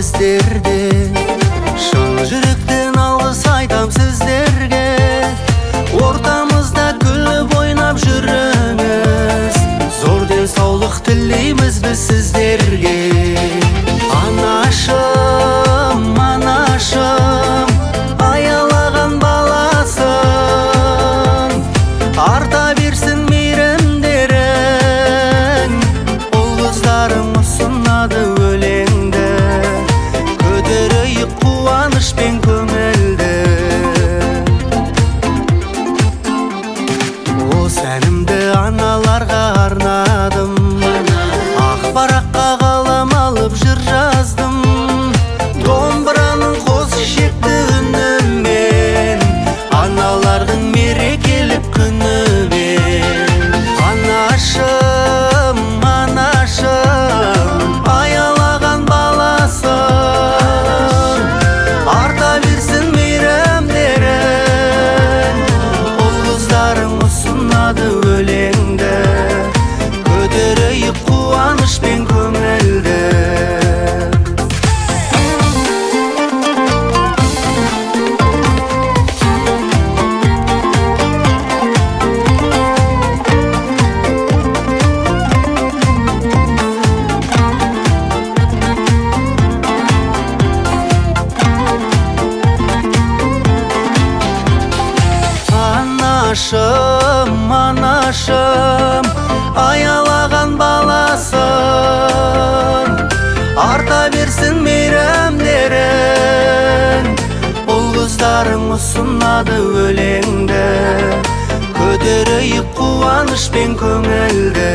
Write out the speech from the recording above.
сіздерде шын жүректен алғыс айтам сіздерге ортамызда күліп ойнап жүріңіз зор денсаулық тілейміз біз сіздерге анашым анашым аялаған баласын арта берсін мейірімдерің ұл қыздарың ұсынады анашым анашым аялаған баласын арта берсін мейірімдерің ұл қыздарың ұсынады өлеңді. Көтерейік қуанышпен көңілді.